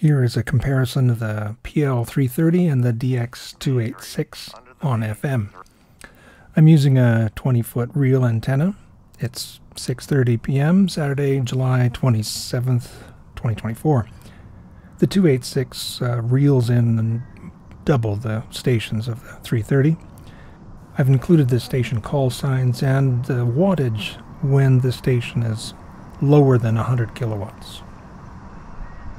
Here is a comparison of the PL330 and the DX286 on FM. I'm using a 20 foot reel antenna. It's 6:30 p.m. Saturday, July 27th, 2024. The 286 uh, reels in double the stations of the 330. I've included the station call signs and the wattage when the station is lower than 100 kilowatts.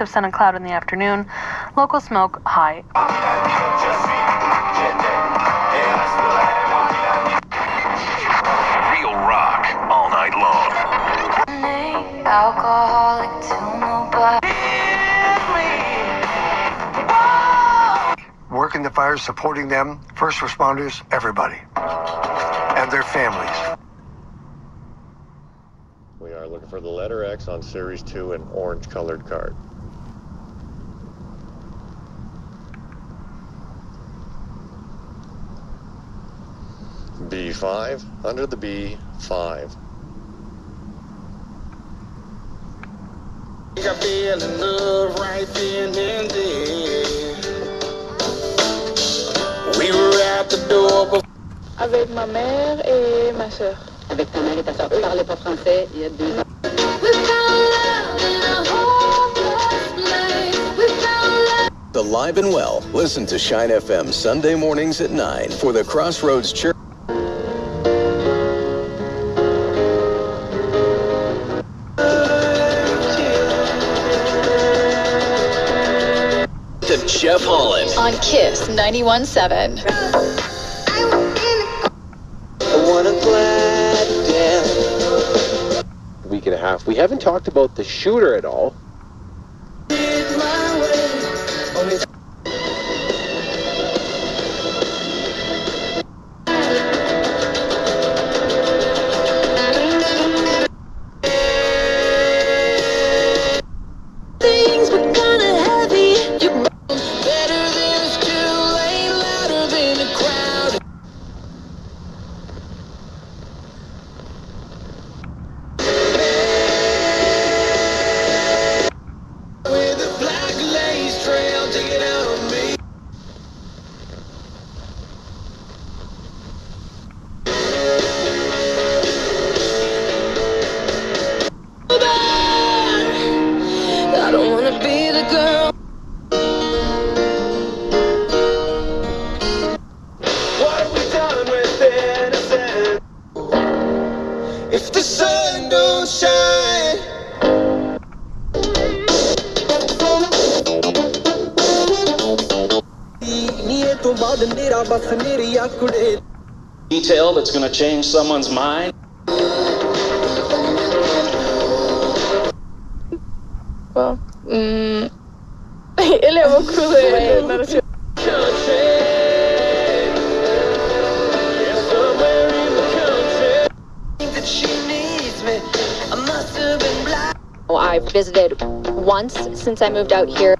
of sun and cloud in the afternoon. Local smoke high. Working the fires, supporting them, first responders, everybody, and their families. We are looking for the letter X on Series 2 in orange colored card. B5, under the B5. I fell in love right then were at the door Avec ma mère et ma soeur. Avec ta mère et ta soeur. Eux parlaient pas français il y a deux ans. Alive and well. Listen to Shine FM Sunday mornings at 9 for the Crossroads Church. To Jeff Holland. On Kiss 91.7. Week and a half. We haven't talked about the shooter at all. If the sun don't shine. Detail that's going to change someone's mind. Well, mm, ele é o culé. That I've visited once since I moved out here.